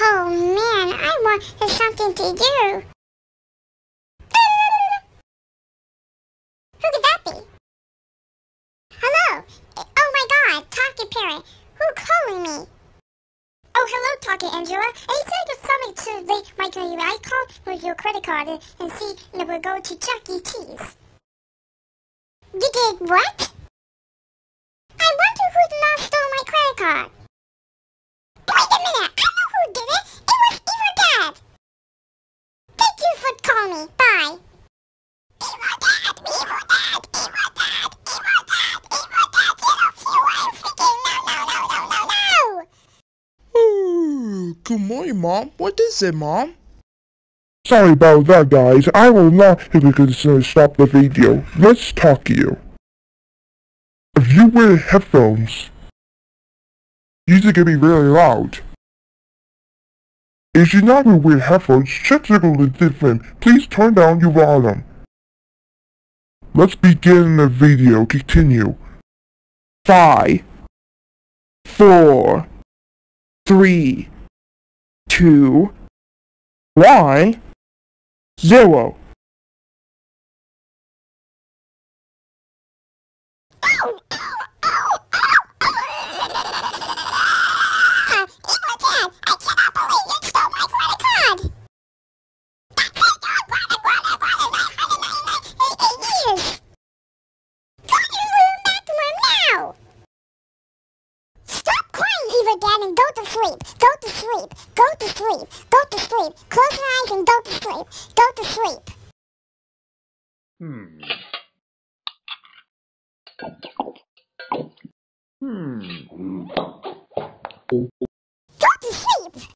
Oh man, I want something to do. Who could that be? Hello? Oh my god, Talkie Parrot. Who calling me? Oh, hello, Talkie Angela. Said you something to my I call with your credit card and, and see if we'll go to Chuck E. Cheese. You did what? No! Ooh, good morning, Mom. What is it, Mom? Sorry about that, guys. I will not if you can stop the video. Let's talk to you. If you wear headphones, music can be really loud. If you're not wear headphones, check is different. Please turn down your volume. Let's begin the video. Continue. Five, four, three, two, one, zero. Ow! Ow! Evil and go to sleep! Go to sleep! Go to sleep! Go to sleep! Close your eyes and go to sleep! Go to sleep! Hmm. Hmm. Go to sleep!